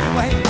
away.